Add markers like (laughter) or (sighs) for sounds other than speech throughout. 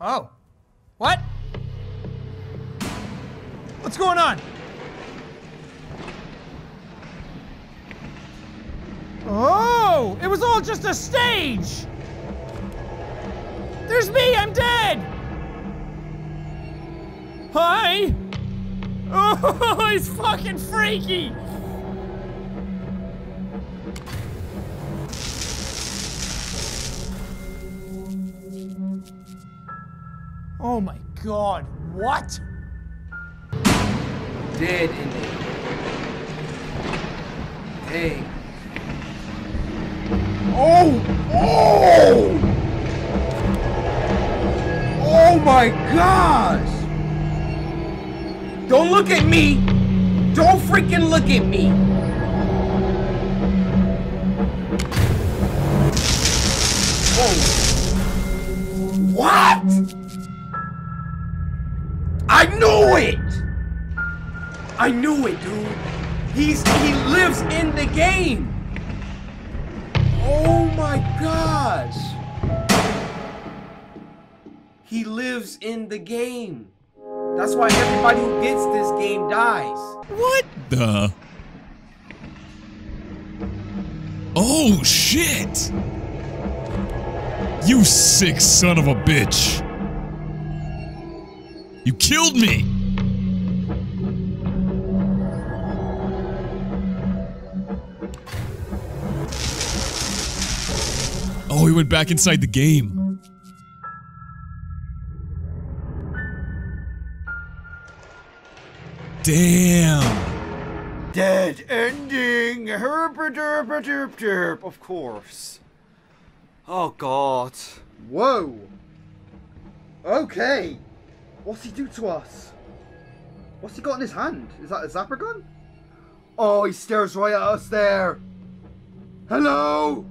Oh. What? What's going on? Oh, it was all just a stage! There's me, I'm dead! Hi! (laughs) Oh, he's fucking freaky! Oh my god, what? Dead ending. Dang. Oh! Oh! Oh my gosh! Don't look at me! Don't freaking look at me! I knew it! I knew it, dude. He's he lives in the game. Oh my gosh. He lives in the game. That's why everybody who gets this game dies. What the? Oh shit! You sick son of a bitch! You killed me! Oh, he went back inside the game. Damn! Dead ending. Herp derp derp derp. Of course. Oh God. Whoa. Okay. What's he do to us? What's he got in his hand? Is that a zapper gun? Oh, he stares right at us there. Hello.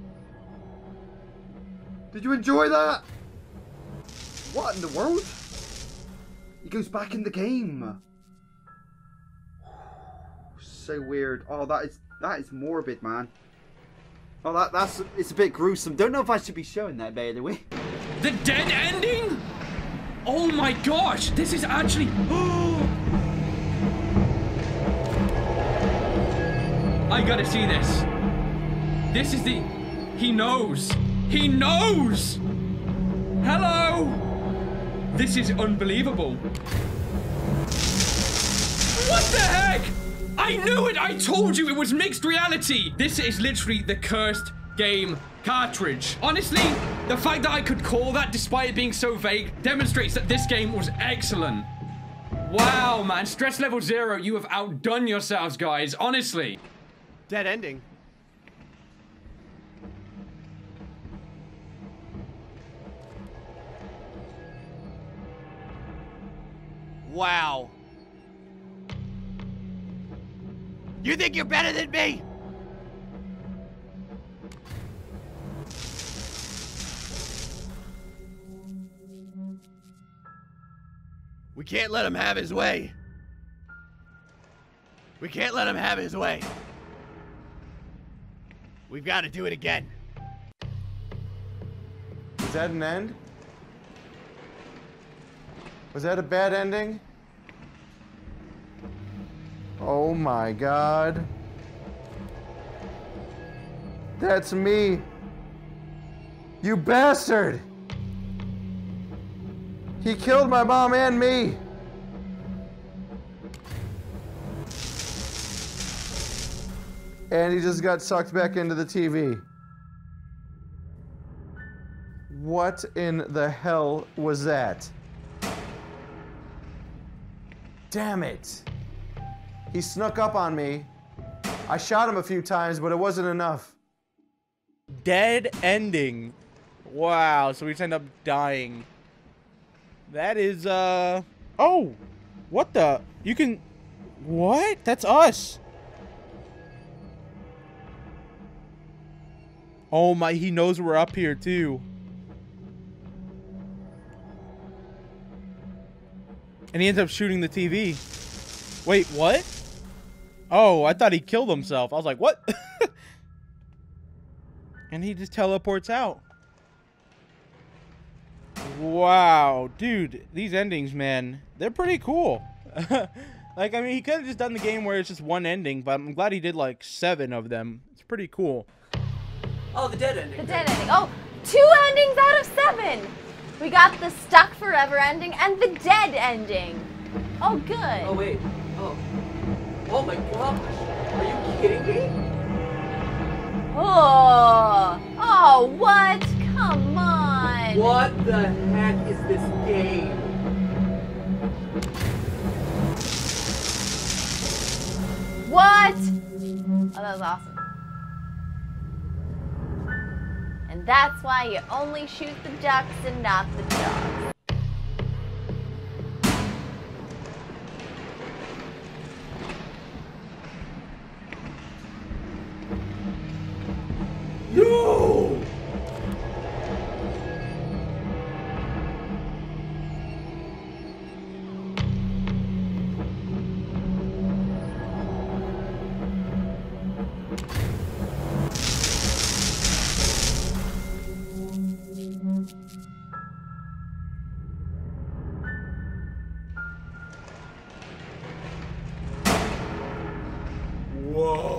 Did you enjoy that? What in the world? He goes back in the game. (sighs) So weird. Oh, that is that is morbid, man. Oh, that that's it's a bit gruesome. Don't know if I should be showing that, by the way. The dead ending? Oh my gosh, this is actually. (gasps) I gotta see this. This is the. He knows. He knows! Hello! This is unbelievable. What the heck? I knew it! I told you it was mixed reality! This is literally the cursed game cartridge. Honestly, the fact that I could call that despite it being so vague demonstrates that this game was excellent. Wow, man. Stress level zero, you have outdone yourselves, guys. Honestly. Dead ending. Wow. You think you're better than me? We can't let him have his way. We can't let him have his way. We've got to do it again. Was that an end? Was that a bad ending? Oh my god. That's me. You bastard! He killed my mom and me! And he just got sucked back into the TV. What in the hell was that? Damn it. He snuck up on me. I shot him a few times, but it wasn't enough. Dead ending. Wow, so we just end up dying. That is, uh... Oh! What the? You can... What? That's us! Oh my, he knows we're up here, too. And he ends up shooting the TV. Wait, what? Oh, I thought he killed himself. I was like, what? (laughs) and he just teleports out. Wow, dude, these endings, man, they're pretty cool. (laughs) like, I mean, he could have just done the game where it's just one ending, but I'm glad he did like seven of them. It's pretty cool. Oh, the dead ending. The dead ending. Oh, two endings out of seven. We got the stuck forever ending and the dead ending. Oh, good. Oh wait. Oh. Oh my gosh. Are you kidding me? Oh, oh, what? Come on. What the heck is this game? What? Oh, that was awesome. And that's why you only shoot the ducks and not the dogs. Whoa.